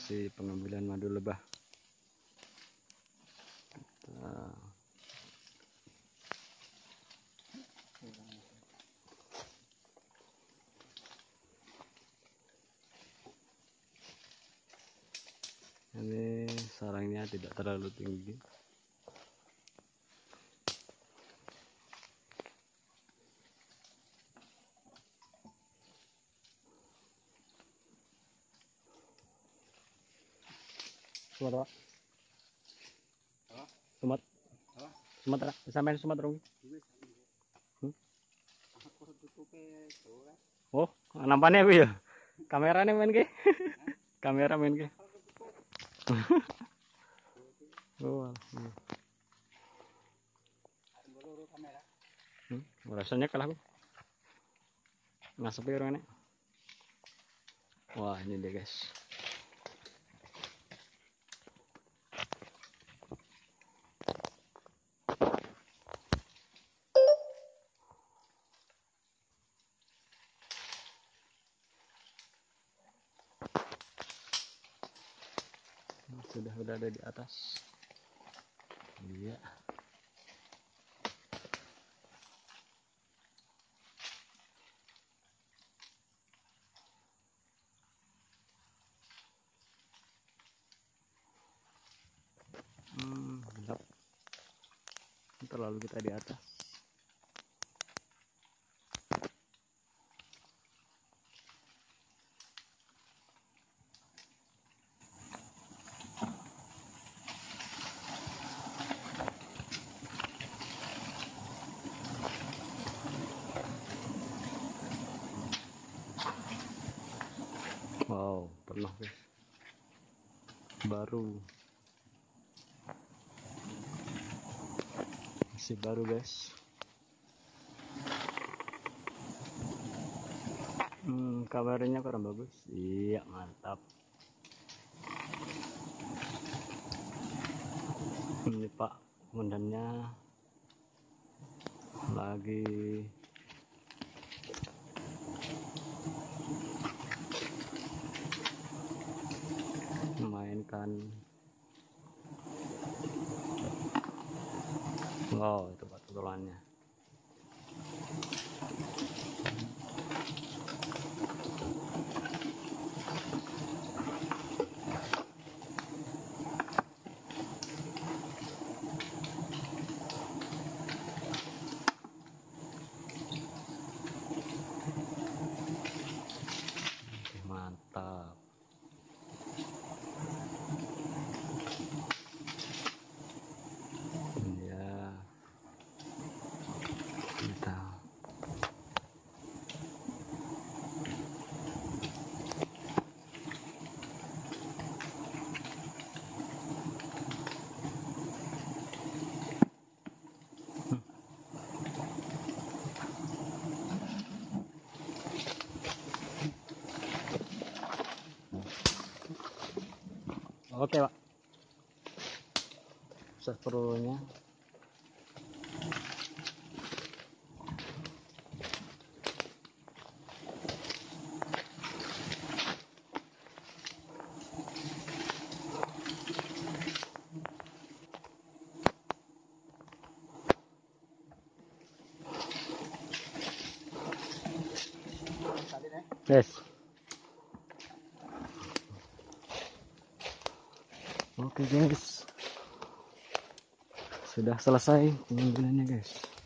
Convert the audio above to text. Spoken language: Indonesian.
aksi pengambilan madu lebah. Ini sarangnya tidak terlalu tinggi Sumatera. Sumat. Sumatera. Sampai Sumatera. Hmm? Oh, nampaknya aku ya. Kameranya main ke? Kamera main ke? oh, hmm. Hmm, rasanya kalah aku. Ngasep orangnya. Wah, ini dia guys. Sudah berada di atas. Iya. Hmm, terlalu kita di atas wow pernah. Baru. Masih baru guys. Hmm, kabarnya kurang bagus. Iya mantap. Ini pak mundannya lagi wow itu batu tulannya mantap Oke, Pak. Seperlunya. Yes. Oke guys. Sudah selesai pengambilannya guys